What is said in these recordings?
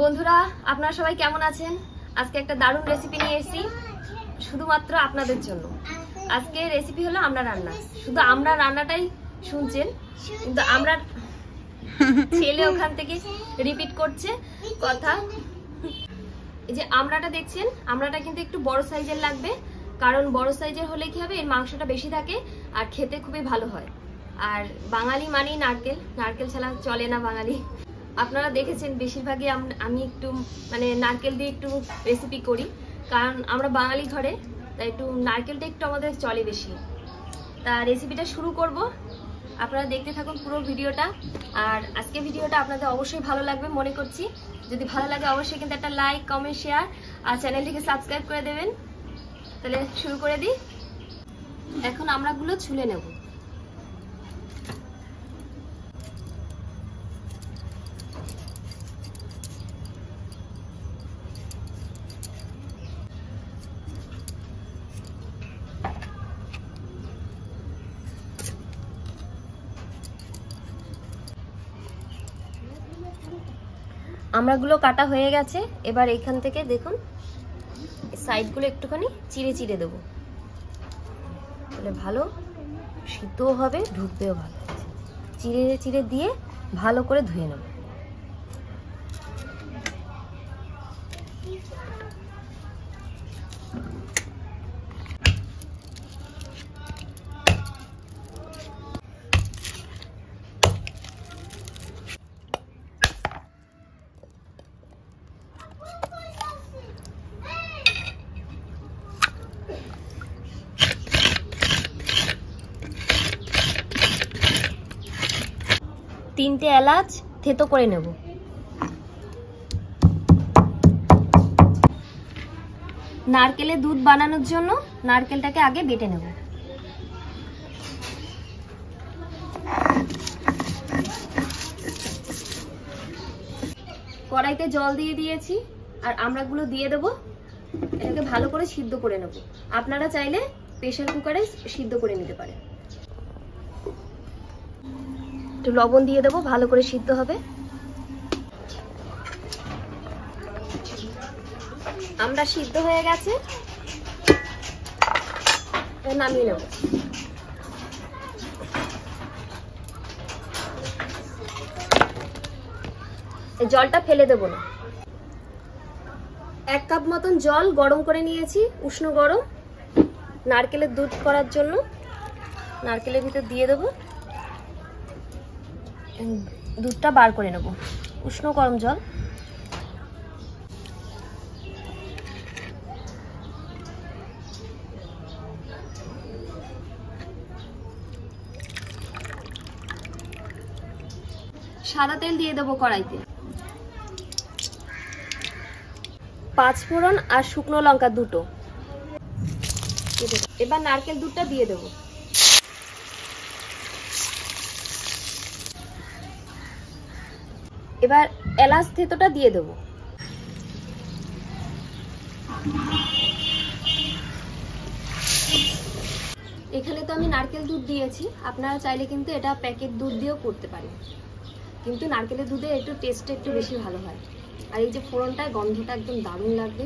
বন্ধুরা, আপনারা সবাই কেমন আছেন? আজকে একটা দারুণ রেসিপি নিয়ে এসেছি, শুধুমাত্র আপনাদের জন্য। আজকে রেসিপি হলো আমরা রান্না। শুধু আমরা রান্নাটাই শুনছেন, কিন্তু আমরা ছেলে ওখান থেকে রিপিট করছে কথা। এই যে আমরাটা দেখছেন আমরাটা কিন্তু একটু বড় সাইজের লাগবে, কারণ বড় সাইজের হলে কি হবে, এর মাংসটা বেশি থাকে আর খেতে খুবই ভালো হয়। আর বাঙালি মানেই নারকেল নারকেল ছাড়া চলে না বাঙালি। আপনারা দেখেছেন, বেশিরভাগই আমি একটু মানে নারকেল দিয়ে একটু রেসিপি করি। কারণ আমরা বাঙালি ঘরে, তাই একটু নারকেলটা একটু আমাদের চলে বেশি। তা রেসিপিটা শুরু করব। আপনারা দেখতে থাকুন পুরো ভিডিওটা। আর আজকে ভিডিওটা আপনাদের অবশ্যই ভালো লাগবে মনে করছি। যদি ভালো লাগে অবশ্যই কিন্তু একটা লাইক কমেন্ট শেয়ার আর চ্যানেলটিকে সাবস্ক্রাইব করে দেবেন। তাহলে শুরু করে দিই। এখন আমরাগুলো ছুলে নেব। আমড়াগুলো কাটা হয়ে গেছে। এবার এখান থেকে দেখুন, সাইডগুলো একটুখানি চিড়ে চিড়ে দেবো। তাহলে ভালো সিদ্ধও হবে, ঢুকবেও ভালো। চিড়ে চিড়ে দিয়ে ভালো করে ধুয়ে নেব। তিনটে এলাচ থেতো করে নেব। নারকেলের দুধ বানানোর জন্য নারকেলটাকে আগে বেটে নেব। কড়াইতে জল দিয়ে দিয়েছি, আর আমড়াগুলো দিয়ে দেবো। এটাকে ভালো করে সিদ্ধ করে নেব। আপনারা চাইলে প্রেশার কুকারে সিদ্ধ করে নিতে পারেন। একটু লবণ দিয়ে দেবো, ভালো করে সিদ্ধ হবে। আমরা সিদ্ধ হয়ে গেছে। নামিয়ে নেব। জলটা ফেলে দেব না। এক কাপ মতন জল গরম করে নিয়েছি, উষ্ণ গরম। নারকেলের দুধ করার জন্য। নারকেলের ভিতর দিয়ে দেবো। দুধটা বার করে নেব। উষ্ণ গরম জল। সাদা তেল দিয়ে দেবো কড়াইতে। পাঁচ ফোড়ন আর শুকনো লঙ্কা দুটো। এবার নারকেল দুধটা দিয়ে দেবো। এবার এলাচ থেতোটা দিয়ে দেবো। এখানে তো আমি নারকেল দুধ দিয়েছি, আপনারা চাইলে কিন্তু এটা প্যাকেট দুধ দিয়েও করতে পারেন। কিন্তু নারকেলের দুধে একটু টেস্টটা একটু বেশি ভালো হয়। আর এই যে ফোড়নটা, গন্ধটা একদম দারুণ লাগবে।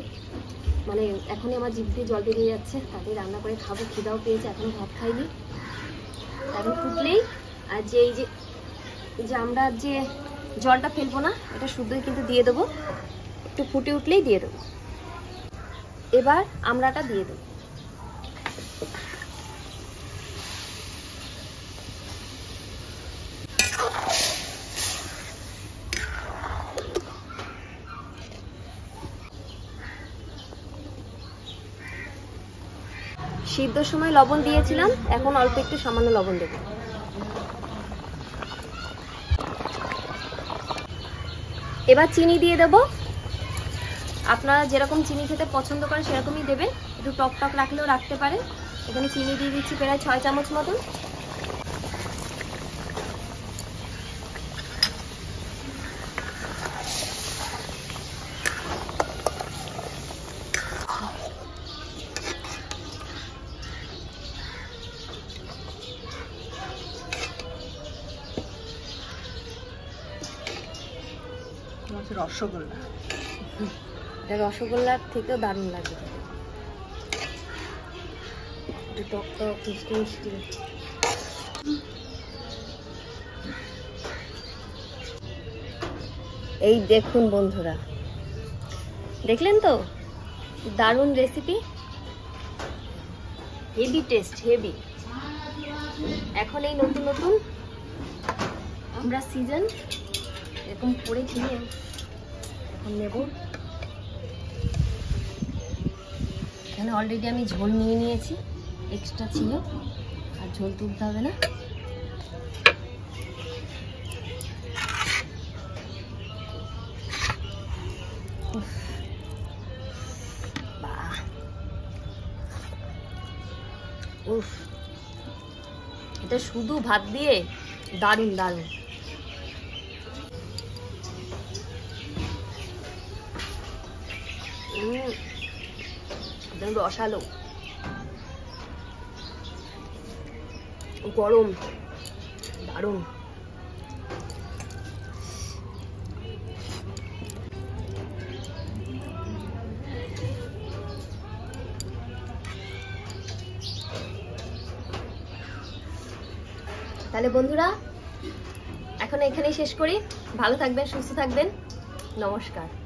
মানে এখনই আমার জিভ দিয়ে জল বেরিয়ে যাচ্ছে তাতে রান্না করে খাব, খিদাও পেয়েছে এখনও ভাত খাইনি। এখন ফুটলেই, আর যে এই যে আমরা যে জলটা ফেলব না, এটা শুদ্ধই কিন্তু দিয়ে দেবো। একটু ফুটে উঠলেই দিয়ে দেবো। এবার আমড়াটা দিয়ে দেবো। সিদ্ধর সময় লবণ দিয়েছিলাম, এখন অল্প একটু সামান্য লবণ দেবো। এবার চিনি দিয়ে দেব। আপনারা যেরকম চিনি খেতে পছন্দ করেন, সেরকমই দেবেন। একটু টক টক রাখলেও রাখতে পারেন। এখানে চিনি দিয়ে দিচ্ছি প্রায় ছয় চামচ মতন। রসগোল্লা। রসগোল্লার থেকেও দারুণ লাগে। এই দেখুন বন্ধুরা। দেখলেন তো? দারুণ রেসিপি হেভি টেস্ট হেভি এখন এই নতুন নতুন আমরা সিজন এরকম করে কিনে এখন নেব। এখানে অলরেডি আমি ঝোল নিয়ে নিয়েছি এক্সট্রা ছিল আর ঝোল তুলতে হবে না। উফ। এটা শুধু ভাত দিয়ে দারুণ দারুণ। একদম রসালো গরম। দারুণ। তাহলে বন্ধুরা, এখন এখানেই শেষ করি। ভালো থাকবেন, সুস্থ থাকবেন। নমস্কার।